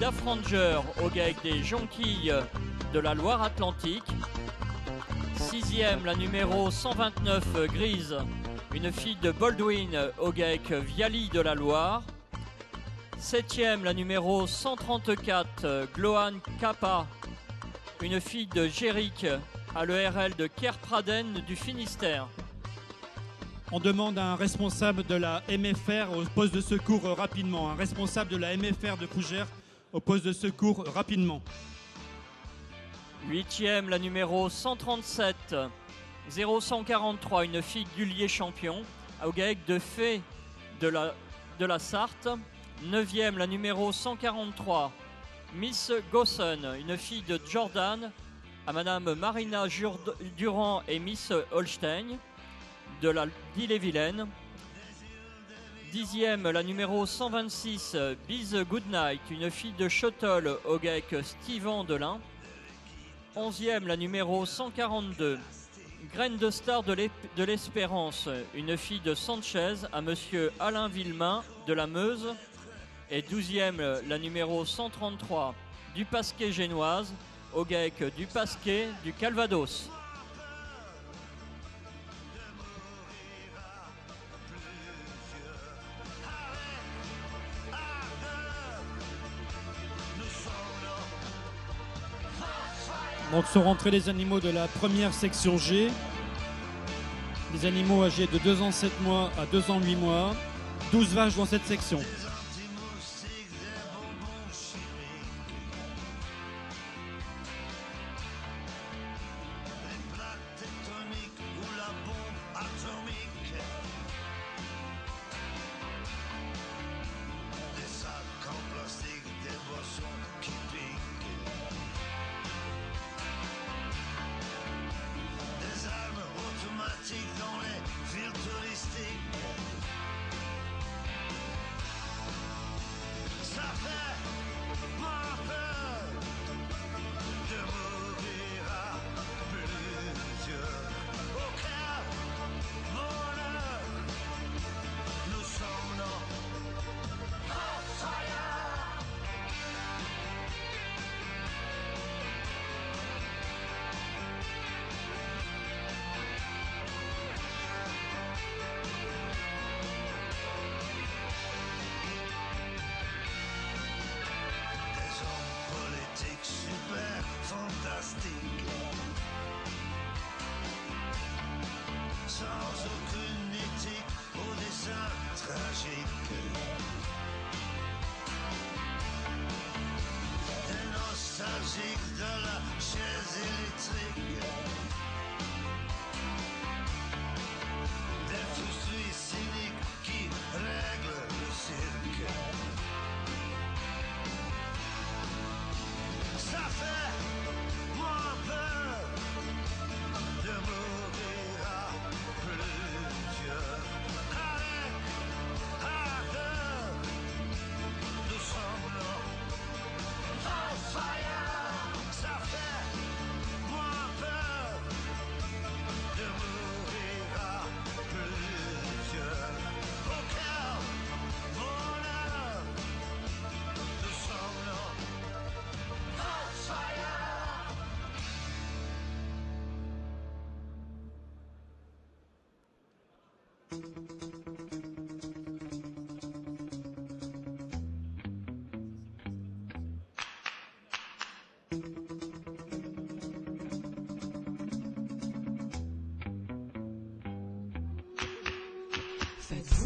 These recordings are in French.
d'Affranger au GAEC des Jonquilles de la Loire-Atlantique. Sixième, la numéro 129 Grise, une fille de Baldwin au GAEC Viali de la Loire. Septième, la numéro 134 Gloane Kappa, une fille de Géric à l'ERL de Kerpraden du Finistère. On demande à un responsable de la MFR au poste de secours euh, rapidement. Un responsable de la MFR de Fougères au poste de secours rapidement. Huitième, la numéro 137 0143, une fille d'Ulier champion au de Fée de la, Sarthe. Neuvième, la numéro 143 Miss Gossen, une fille de Jordan à Madame Marina Durand et Miss Holstein de la d'Ille-et-Vilaine. Dixième, la numéro 126, Biz Goodnight, une fille de Shuttle au GAEC Steven Delin. Onzième, la numéro 142, Graine de star de l'Espérance, une fille de Sanchez à Monsieur Alain Villemain de la Meuse. Et douzième, la numéro 133, du Pasquet génoise au GAEC du Pasquet du Calvados. Donc sont rentrés les animaux de la première section G. Les animaux âgés de 2 ans 7 mois à 2 ans 8 mois. 12 vaches dans cette section. Faites-vous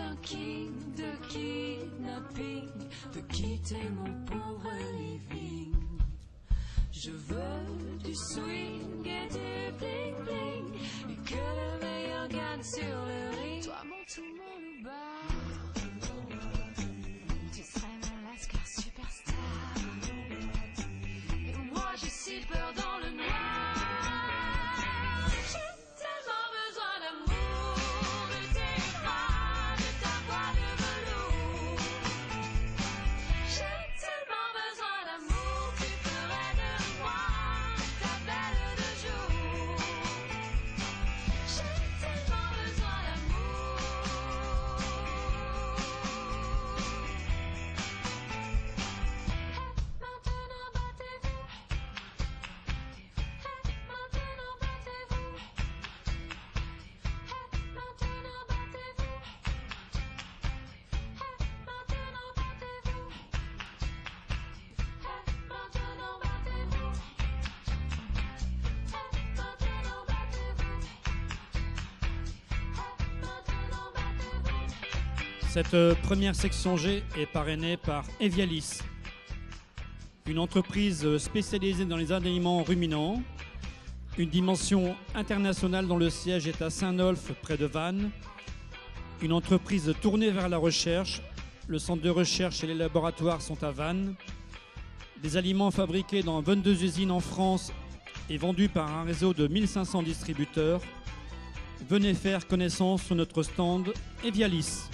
un king de kidnapping, de quitter mon pauvre living. Je veux du swing et du bling bling, et que le meilleur gagne sur le ring. Cette euh, première section G est parrainée par Evialis, une entreprise euh, spécialisée dans les aliments ruminants, une dimension internationale dont le siège est à Saint-Nolf près de Vannes, une entreprise tournée vers la recherche, le centre de recherche et les laboratoires sont à Vannes, des aliments fabriqués dans 22 usines en France et vendus par un réseau de 1500 distributeurs. Venez faire connaissance sur notre stand Evialis.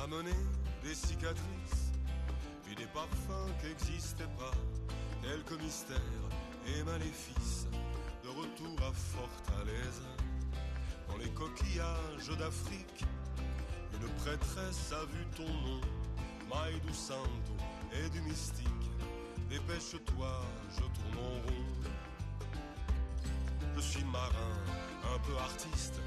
Ramené des cicatrices, puis des parfums qui n'existaient pas, quelques mystères et maléfices, de retour à Fortaleza. Dans les coquillages d'Afrique, une prêtresse a vu ton nom, Maïdou Santo et du mystique. Dépêche-toi, je tourne en rond. Je suis marin, un peu artiste,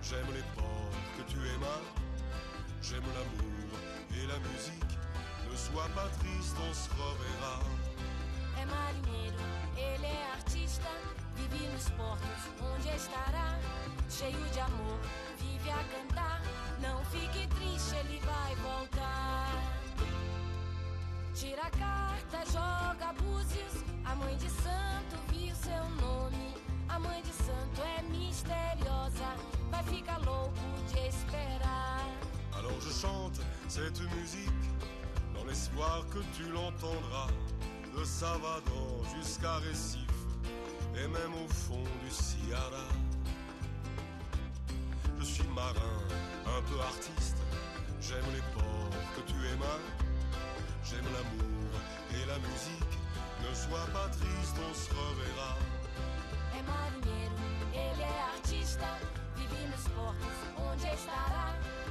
j'aime les ports que tu aimas. J'aime l'amour et la musique. Ne sois pas triste, on se reverra. É marinheiro, ele é artista, vive nos portos onde estará. Cheio de amor, vive a cantar. Não fique triste, ele vai voltar. Tira a carta, joga búzios. A mãe de santo viu seu nome. A mãe de santo é misteriosa. Vai ficar louco de esperar. Alors je chante cette musique dans l'espoir que tu l'entendras. De Salvador jusqu'à Recife et même au fond du Sierra. Je suis marin, un peu artiste. J'aime les ports que tu aimas. J'aime l'amour et la musique. Ne sois pas triste, on se reverra. É marinheiro, ele artista, vive nos portos onde.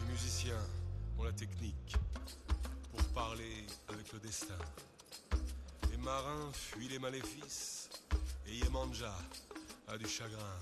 Les musiciens ont la technique pour parler avec le destin. Les marins fuient les maléfices et Yemanja a du chagrin.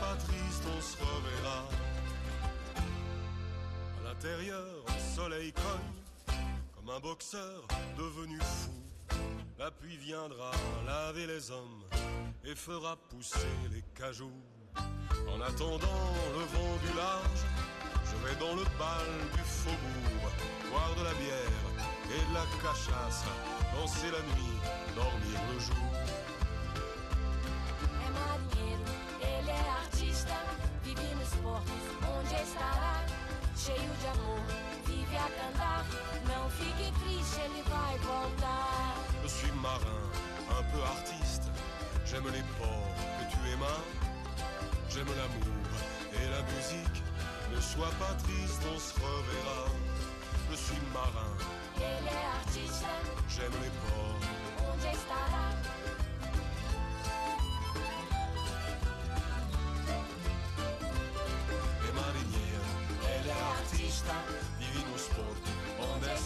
Pas triste, on se reverra. À l'intérieur, le soleil cogne comme un boxeur devenu fou. La pluie viendra laver les hommes et fera pousser les cajoux. En attendant le vent du large, je vais dans le bal du faubourg, boire de la bière et de la cachasse, danser la nuit, dormir le jour. Cheio de amor, vive a cantar. Não fique triste, ele vai voltar. Je suis marin, un peu artiste. J'aime les ports que tu aimas. J'aime l'amour et la musique. Ne sois pas triste, on se reverra. Je suis marin, Ele é artista, j'aime les ports. onde estará?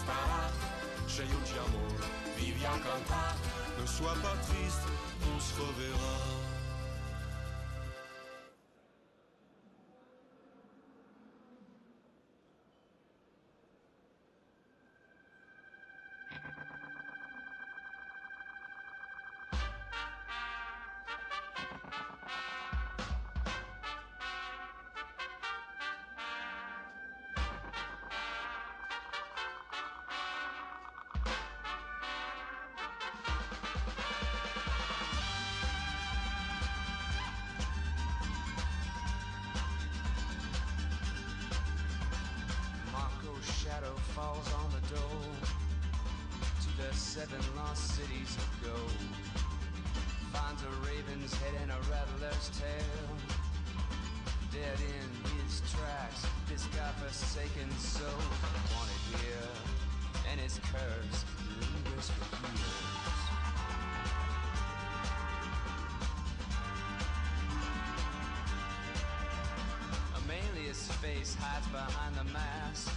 Onde estará? Cheio de amor, vive a cantar. Ne sois pas triste, on se reverra. Seven lost cities of gold. Finds a raven's head and a rattler's tail. Dead in his tracks, this godforsaken soul wanted here, and his curse lingers for years. Amelia's face hides behind the mask,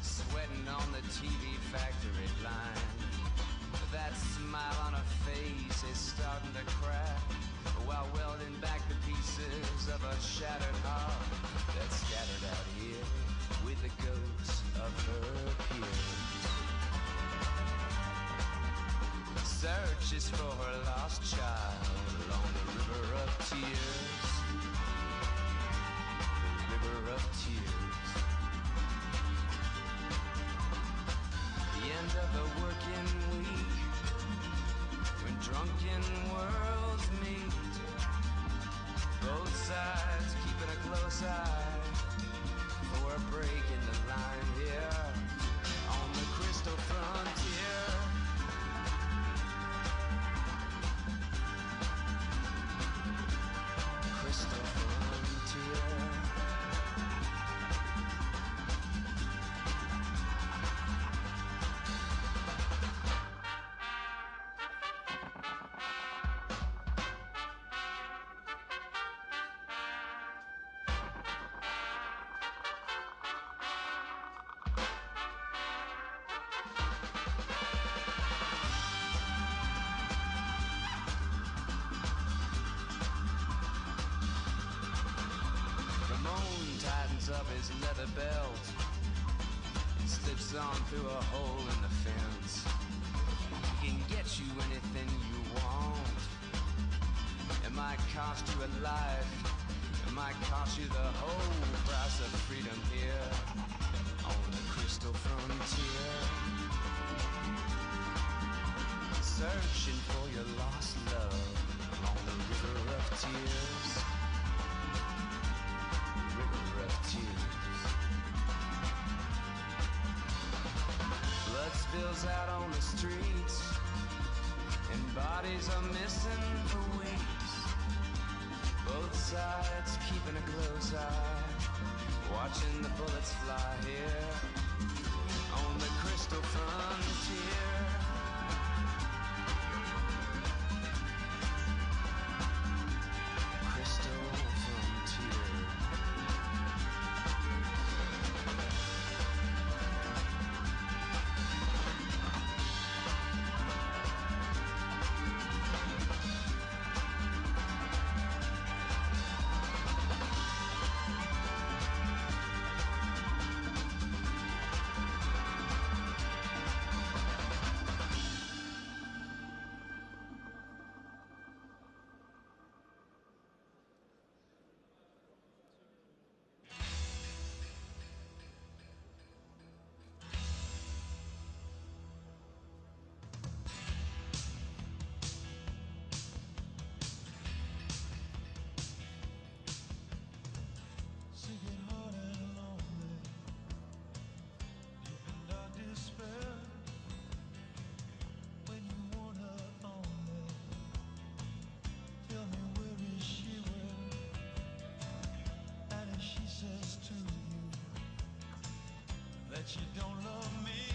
sweating on the TV factory line. That smile on her face is starting to crack while welding back the pieces of a shattered heart that's scattered out here with the ghosts of her peers. Searches for her lost child along the river of tears drunken worlds meet. Both sides keeping a close eye for a break in the line here on the crystal frontier. Leather belt and slips on through a hole in the fence. He can get you anything you want. It might cost you a life. It might cost you the whole price of freedom here on the crystal frontier. Searching for your lost love along the river of tears Spills out on the streets, and bodies are missing for weeks. Both sides keeping a close eye, watching the bullets fly here on the crystal frontier. that you don't love me.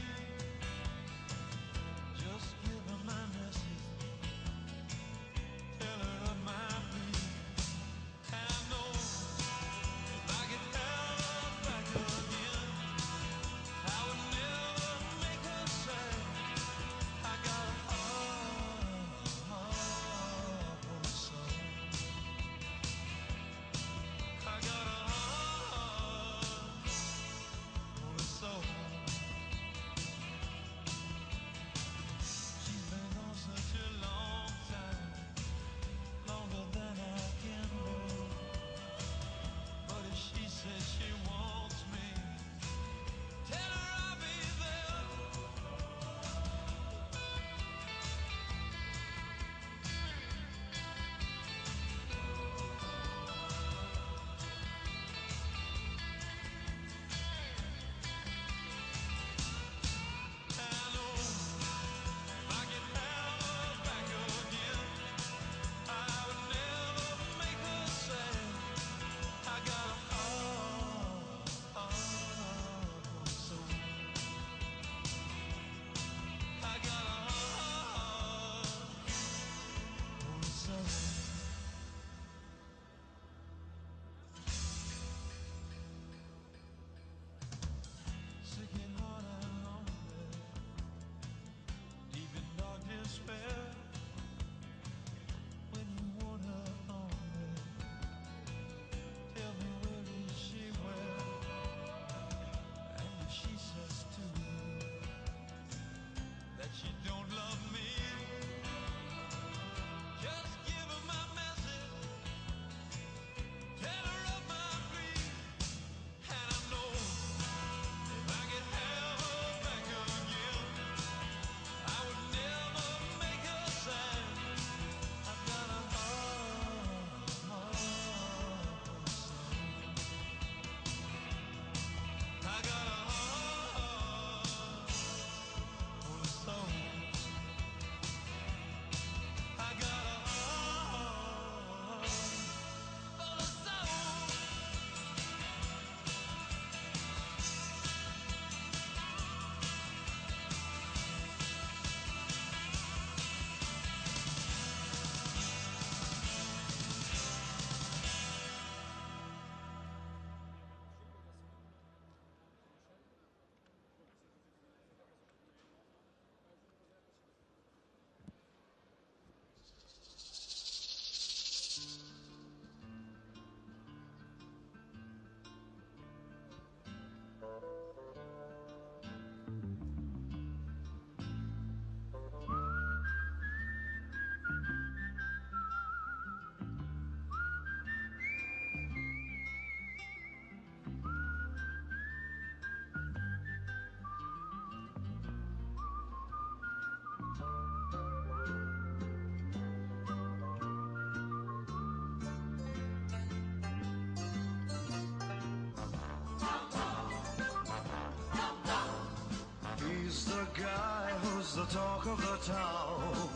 of the town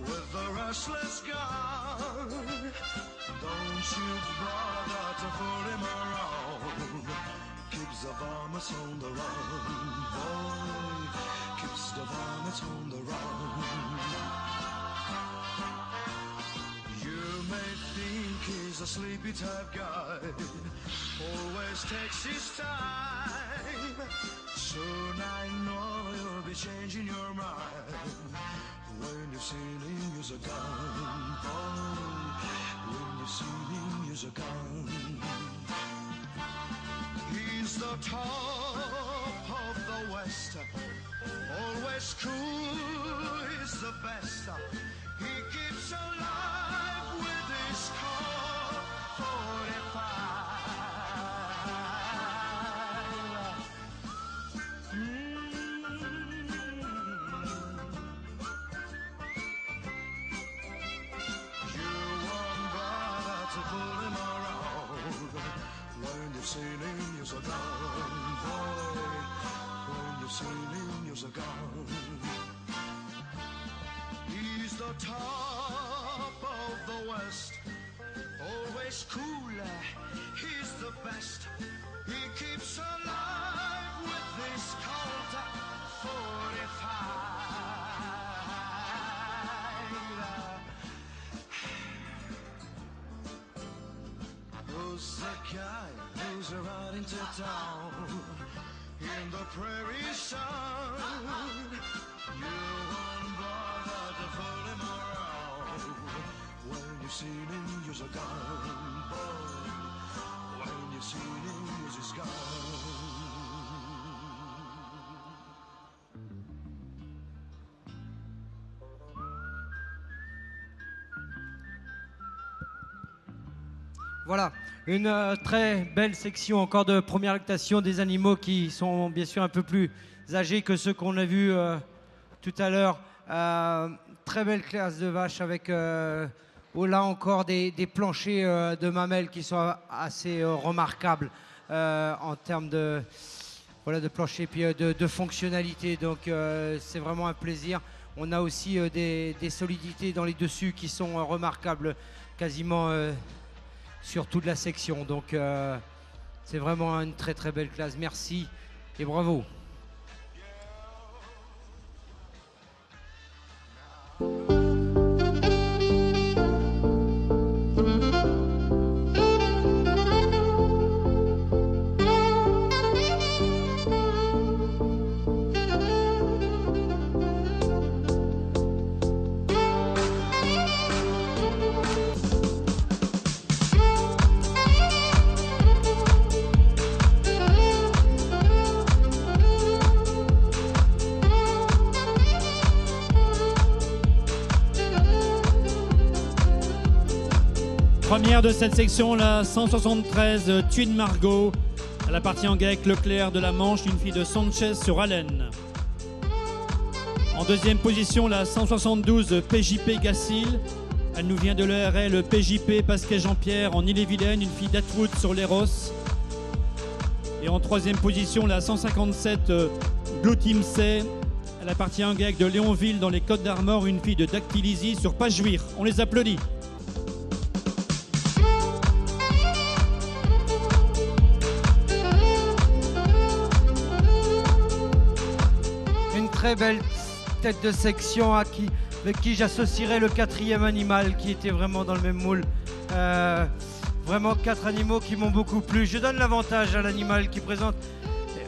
with the restless gown. Don't you bother to fool him around. Keeps the vomits on the run, boy. Keeps the vomits on the run. You may think he's a sleepy type guy. Always takes his time. Soon I know be changing your mind when you're singing music on. Oh, when you're singing a gun, He's the top. top of the West. Always cool, he's the best. He keeps alive with this cult 45. Who's the guy who's riding to town in the prairie sun? You Voilà, une euh, très belle section encore de première lactation des animaux qui sont bien sûr un peu plus âgés que ceux qu'on a vus euh, tout à l'heure. Euh, très belle classe de vaches avec oh, là encore des, planchers euh, de mamelles qui sont assez euh, remarquables euh, en termes de, voilà, de plancher puis de, de fonctionnalité. Donc c'est vraiment un plaisir. On a aussi des, des solidités dans les dessus qui sont remarquables quasiment sur toute la section. Donc c'est vraiment une très très belle classe. Merci et bravo. De cette section, la 173 euh, Twin Margot. Elle appartient en GAEC Leclerc de la Manche, une fille de Sanchez sur Allen. En deuxième position, la 172 PJP Gassil. Elle nous vient de l'ERL PJP Pascal Jean-Pierre en Ille-et-Vilaine, une fille d'Atwood sur l'Eros. Et en troisième position, la 157 euh, Blue Team C. Elle appartient en GAEC de Léonville dans les Côtes d'Armor, une fille de Dactylisie sur Pajuir. On les applaudit. Très belle tête de section à qui, avec qui j'associerais le quatrième animal qui était vraiment dans le même moule. Euh, vraiment quatre animaux qui m'ont beaucoup plu. Je donne l'avantage à l'animal qui présente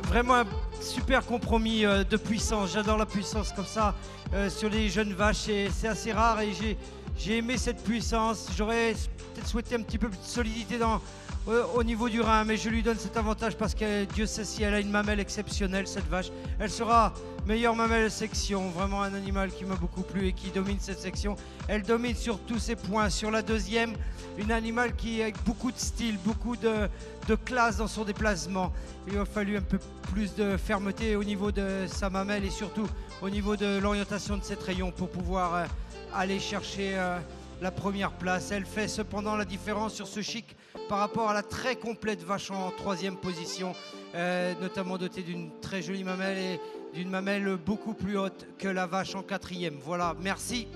vraiment un super compromis euh, de puissance. J'adore la puissance comme ça euh, sur les jeunes vaches. et C'est assez rare et j'ai- aimé cette puissance. J'aurais peut-être souhaité un petit peu plus de solidité dans, au niveau du rein, mais je lui donne cet avantage parce que Dieu sait si elle a une mamelle exceptionnelle, cette vache. Elle sera meilleure mamelle section, vraiment un animal qui m'a beaucoup plu et qui domine cette section. Elle domine sur tous ses points. Sur la deuxième, une animal qui a beaucoup de style, beaucoup de, de classe dans son déplacement. Il a fallu un peu plus de fermeté au niveau de sa mamelle et surtout au niveau de l'orientation de cette rayon pour pouvoir euh, aller chercher euh, la première place. Elle fait cependant la différence sur ce chic par rapport à la très complète vache en troisième position, euh, notamment dotée d'une très jolie mamelle et d'une mamelle beaucoup plus haute que la vache en quatrième. Voilà, merci.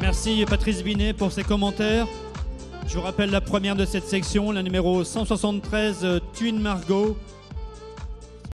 Merci Patrice Binet pour ses commentaires. Je vous rappelle la première de cette section, la numéro 173 euh, Twin Margot.